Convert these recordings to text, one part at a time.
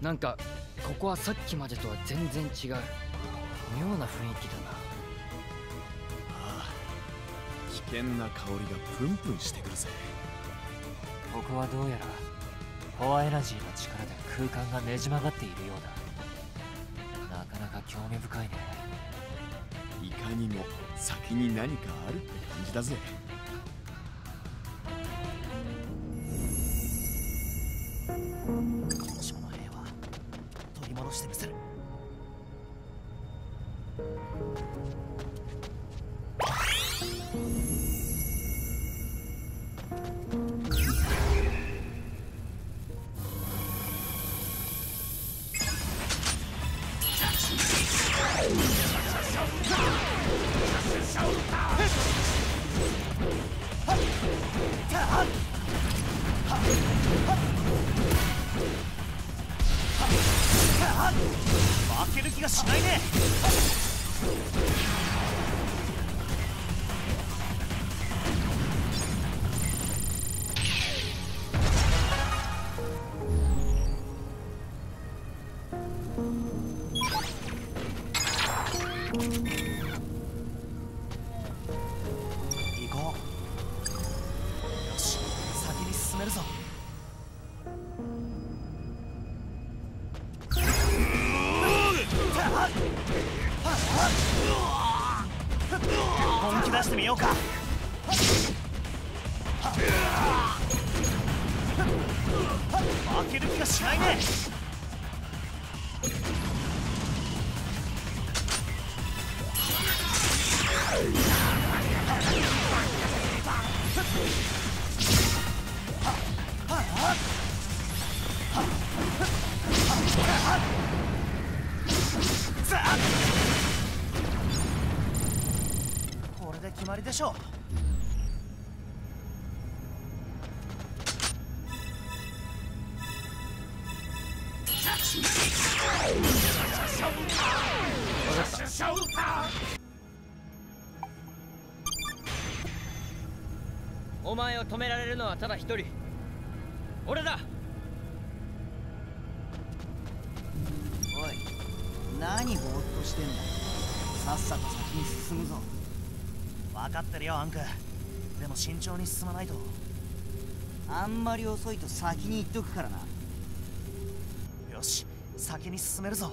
なんかここはさっきまでとは全然違う。妙な雰囲気だな。ああ危険な香りがプンプンしてくるぜ。ここはどうやらフォアエナジーの力で空間がねじ曲がっているようだ。なかなか興味深いね。いかにも先に何かあるって感じだぜ。この島の兵は取り戻してみせる。前を止められるのはただ一人。俺だ。おい何ぼーっとしてんだ。さっさと先に進むぞ。分かってるよアンク。でも慎重に進まないと。あんまり遅いと先に行っとくからな。よし先に進めるぞ。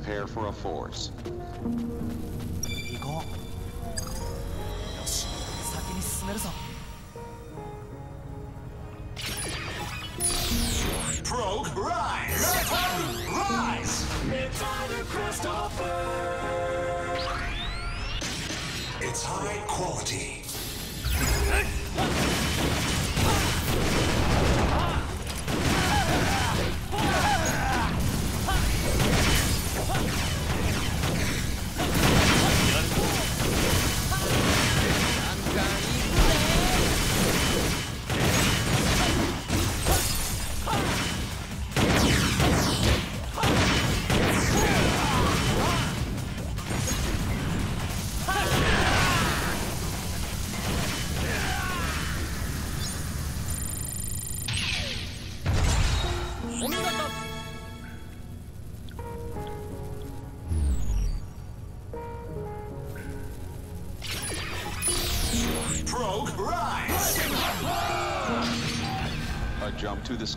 Prepare for a force.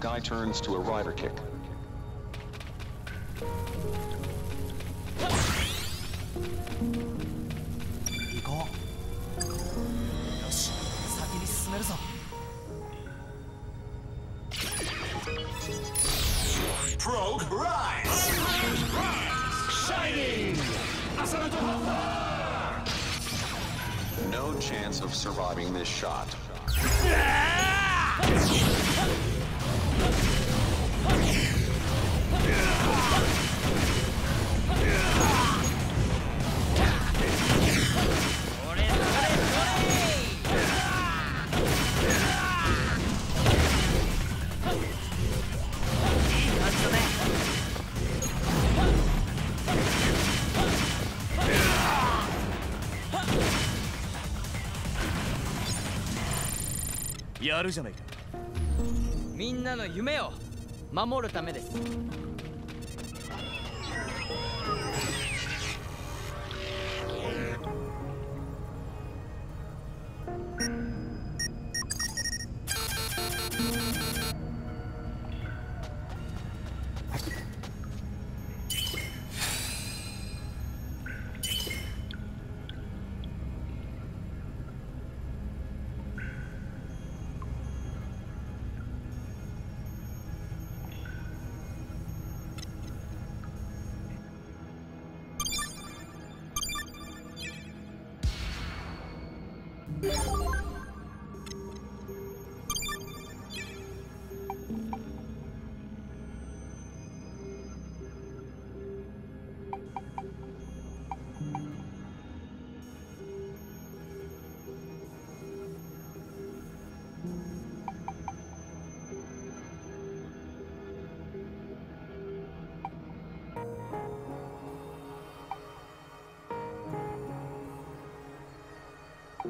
Sky turns to a rider kick. 行こうよし先に進めるぞ Probe rise. Shining. No chance of surviving this shot. るじゃないか。みんなの夢を守るためです「A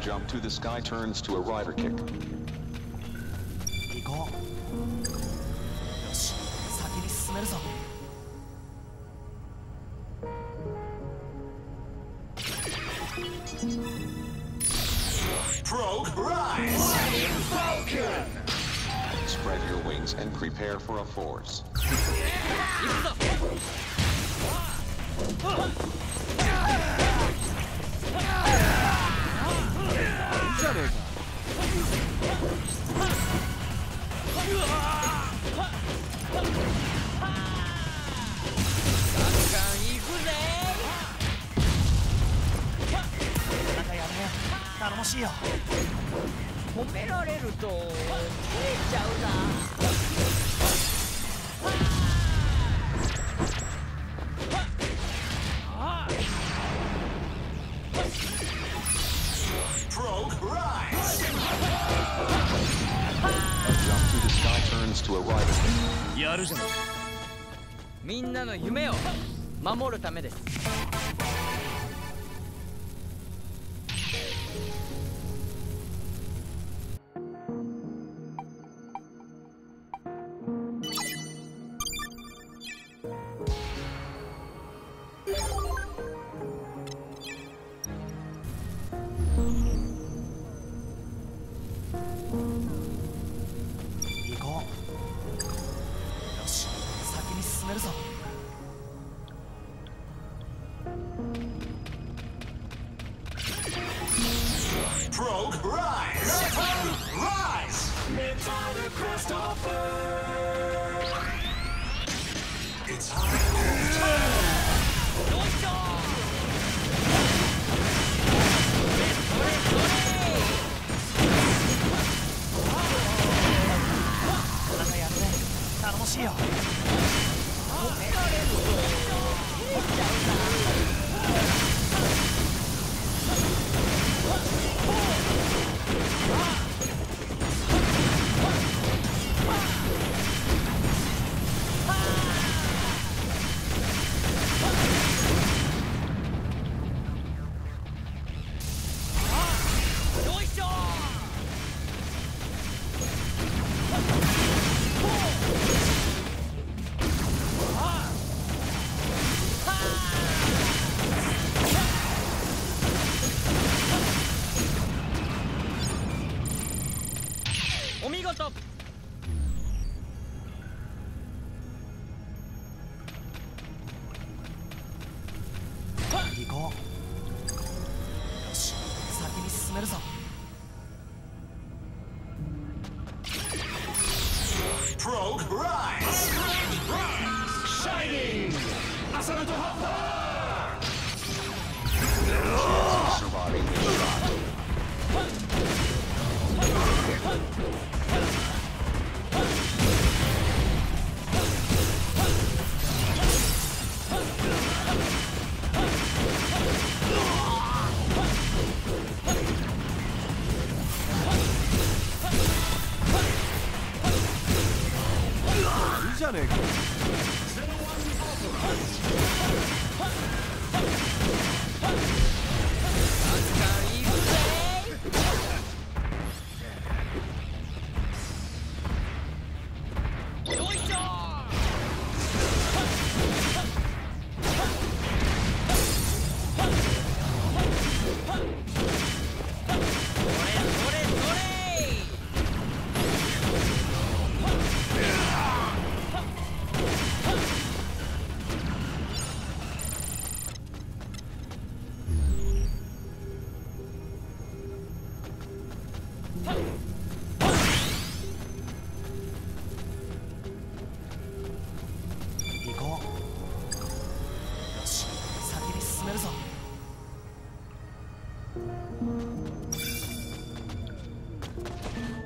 jump to the sky turns to a rider kick. Probe rise. Falcon. Spread your wings and prepare for a force. じ 頼もしいよ。褒められると切れちゃうなみんなの夢を守るためです。Probe rise. Rise. It's high. なんかやるね頼もしいよ Hasan Hoca hatta!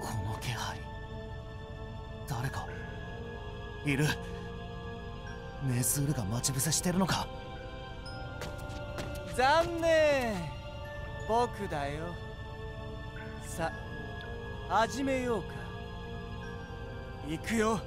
この気配誰かいる？ネズールが待ち伏せしてるのか？残念僕だよ。さ始めようか。行くよ。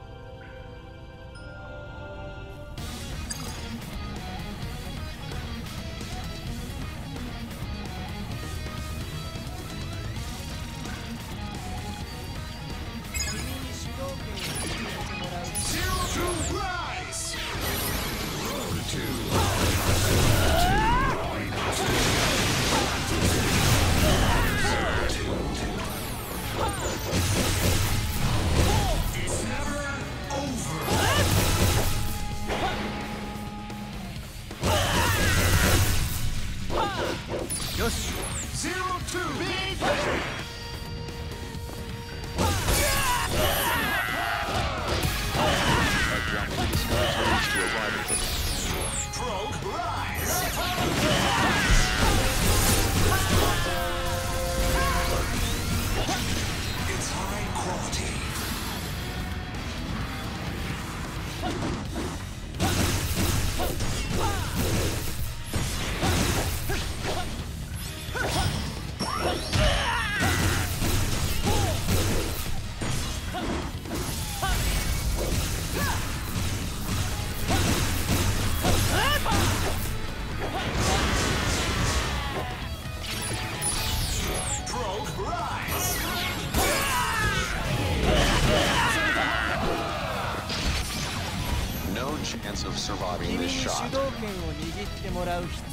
導権を握ってもらう必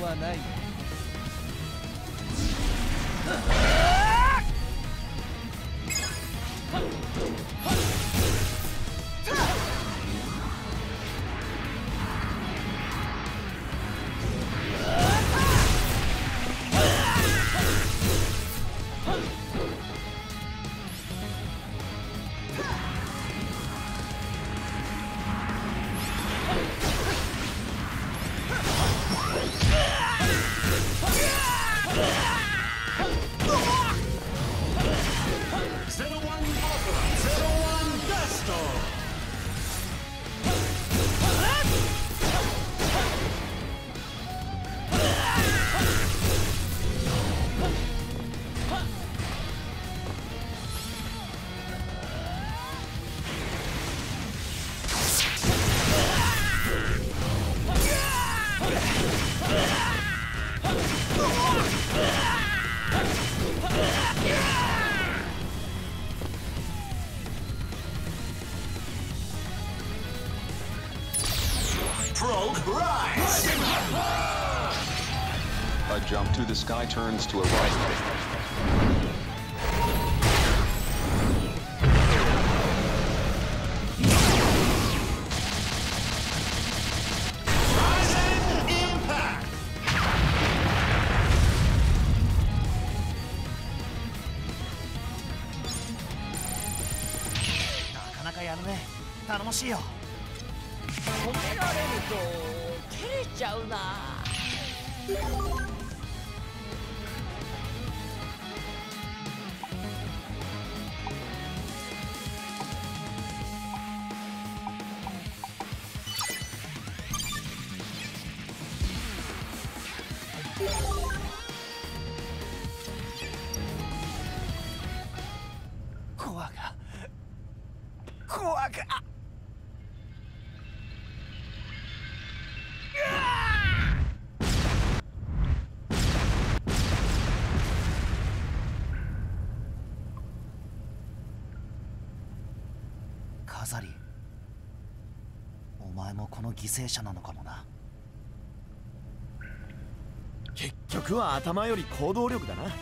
要はない。sky turns to a rising. Thank you. コアがカザリお前もこの犠牲者なのかもな。結局は頭より行動力だな。探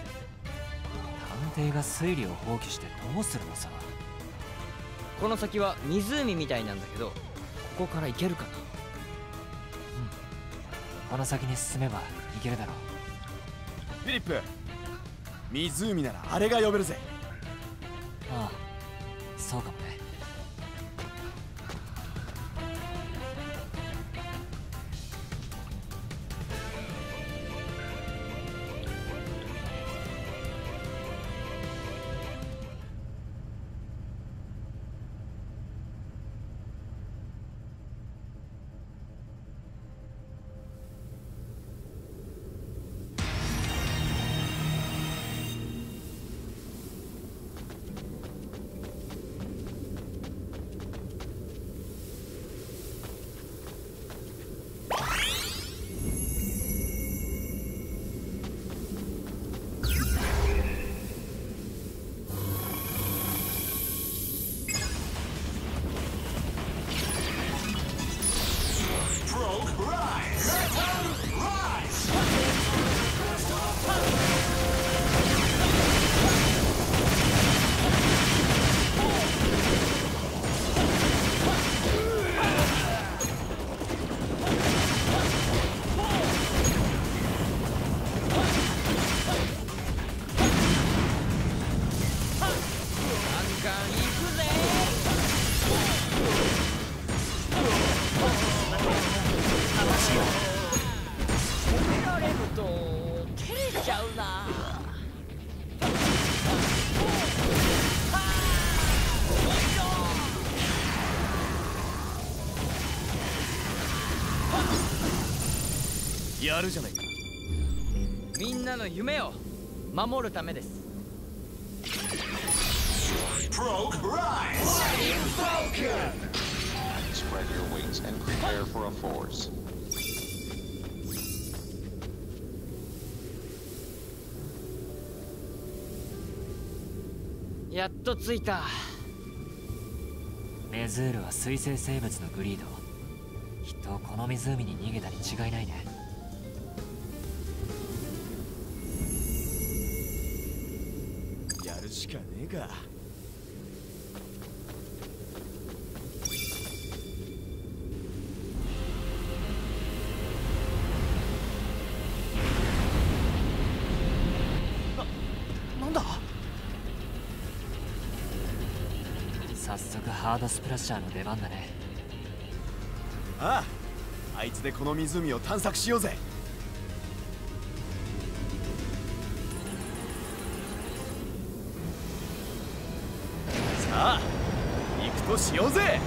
偵が推理を放棄してどうするのさこの先は湖みたいなんだけどここから行けるかな？この先に進めば行けるだろう。フィリップ湖ならあれが呼べるぜ。ああそうかもねと蹴れちゃうな。やるじゃないか。みんなの夢を守るためです。やっと着いた。メズールは水生生物のグリードきっとこの湖に逃げたに違いないね。やるしかねえかハードスプラッシャーの出番だね。あああいつでこの湖を探索しようぜ。さあ行くとしようぜ。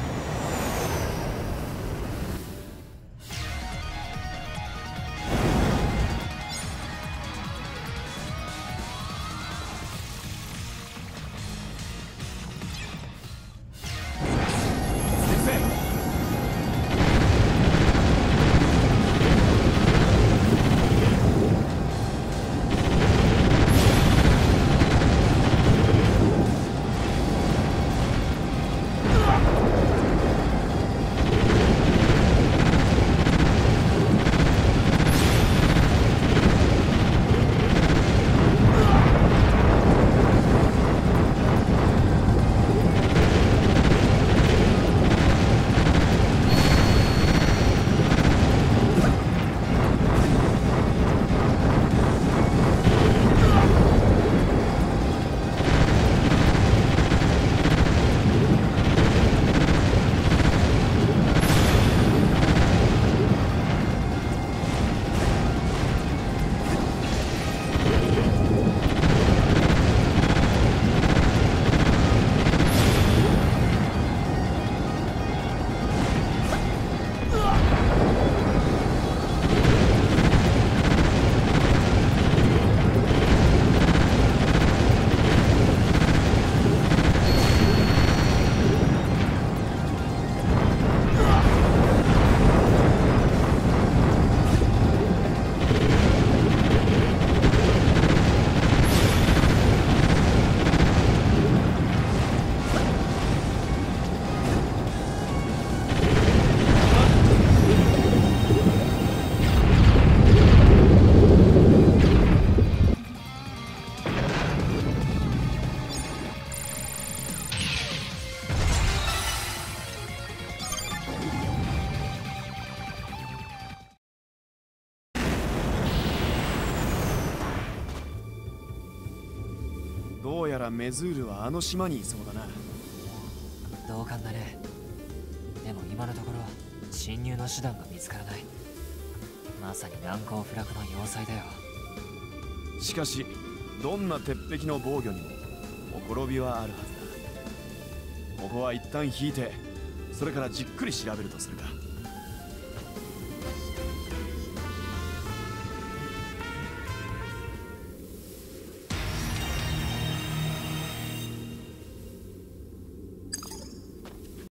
らメズールはあの島にいそうだな。同感だねでも今のところ侵入の手段が見つからない。まさに難攻不落の要塞だよ。しかしどんな鉄壁の防御にもほころびはあるはずだ。ここは一旦引いてそれからじっくり調べるとするか